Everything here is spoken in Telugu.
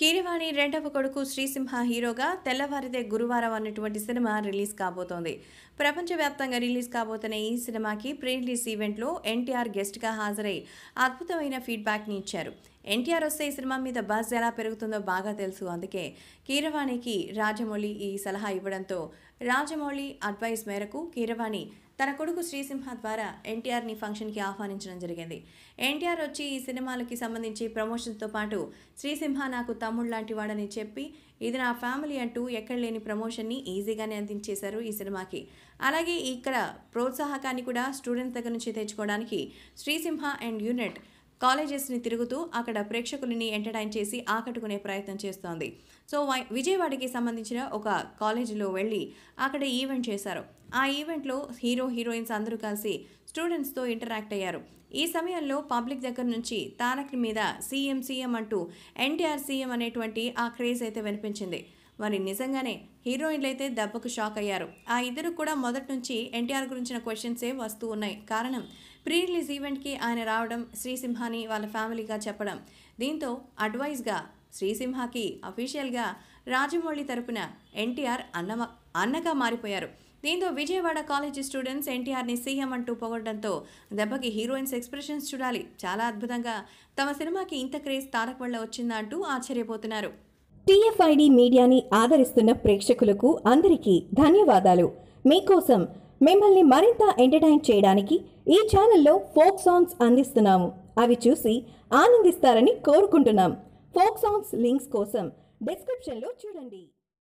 కీరవాణి రెండవ కొడుకు శ్రీసింహ హీరోగా తెల్లవారిదే గురువారం అన్నటువంటి సినిమా రిలీజ్ కాబోతోంది. ప్రపంచవ్యాప్తంగా రిలీజ్ కాబోతున్న ఈ సినిమాకి ప్రీ రిలీజ్ ఈవెంట్లో ఎన్టీఆర్ గెస్ట్గా హాజరై అద్భుతమైన ఫీడ్బ్యాక్ని ఇచ్చారు. ఎన్టీఆర్ వస్తే ఈ సినిమా మీద బజ్ ఎలా పెరుగుతుందో బాగా తెలుసు. అందుకే కీరవాణికి రాజమౌళి ఈ సలహా ఇవ్వడంతో రాజమౌళి అడ్వైస్ మేరకు కీరవాణి తన కొడుకు శ్రీసింహ ద్వారా ఎన్టీఆర్ని ఫంక్షన్కి ఆహ్వానించడం జరిగింది. ఎన్టీఆర్ వచ్చి ఈ సినిమాలకి సంబంధించి ప్రమోషన్స్తో పాటు శ్రీసింహ నాకు తమ్ముడు లాంటి వాడని చెప్పి ఇది నా ఫ్యామిలీ అంటూ ఎక్కడ లేని ప్రమోషన్ని ఈజీగానే అందించేశారు ఈ సినిమాకి. అలాగే ఇక్కడ ప్రోత్సాహకాన్ని కూడా స్టూడెంట్స్ దగ్గర నుంచి తెచ్చుకోవడానికి శ్రీసింహ అండ్ యూనిట్ కాలేజెస్ని తిరుగుతూ అక్కడ ప్రేక్షకులని ఎంటర్టైన్ చేసి ఆకట్టుకునే ప్రయత్నం చేస్తోంది. సో వై- విజయవాడకి సంబంధించిన ఒక కాలేజీలో వెళ్ళి అక్కడ ఈవెంట్ చేశారు. ఆ ఈవెంట్లో హీరో హీరోయిన్స్ అందరూ కలిసి స్టూడెంట్స్తో ఇంటరాక్ట్ అయ్యారు. ఈ సమయంలో పబ్లిక్ దగ్గర నుంచి తారక్ మీద సీఎం సీఎం అంటూ ఎన్టీఆర్ సీఎం అనేటువంటి ఆ క్రేజ్ అయితే వినిపించింది. మరి నిజంగానే హీరోయిన్లు అయితే దెబ్బకు షాక్ అయ్యారు. ఆ ఇద్దరు కూడా మొదటి నుంచి ఎన్టీఆర్ గురించిన క్వశ్చన్సే వస్తూ ఉన్నాయి. కారణం ప్రీ రిలీజ్ ఈవెంట్కి ఆయన రావడం శ్రీసింహాని వాళ్ళ ఫ్యామిలీగా చెప్పడం. దీంతో అడ్వైజ్గా శ్రీసింహకి అఫీషియల్గా రాజమౌళి తరపున ఎన్టీఆర్ అన్నమ అన్నగా మారిపోయారు. దీంతో విజయవాడ కాలేజీ స్టూడెంట్స్ ఎన్టీఆర్ని సీఎం అంటూ పొగడడంతో దెబ్బకి హీరోయిన్స్ ఎక్స్ప్రెషన్స్ చూడాలి. చాలా అద్భుతంగా తమ సినిమాకి ఇంత క్రేజ్ తారక్ వల్ల వచ్చిందా అంటూ ఆశ్చర్యపోతున్నారు. టీఎఫ్ఐడి మీడియాని ఆదరిస్తున్న ప్రేక్షకులకు అందరికీ ధన్యవాదాలు. మీకోసం మిమ్మల్ని మరింత ఎంటర్టైన్ చేయడానికి ఈ ఛానల్లో ఫోక్ సాంగ్స్ అందిస్తున్నాము. అవి చూసి ఆనందిస్తారని కోరుకుంటున్నాం. ఫోక్ సాంగ్స్ లింక్స్ కోసం డిస్క్రిప్షన్లో చూడండి.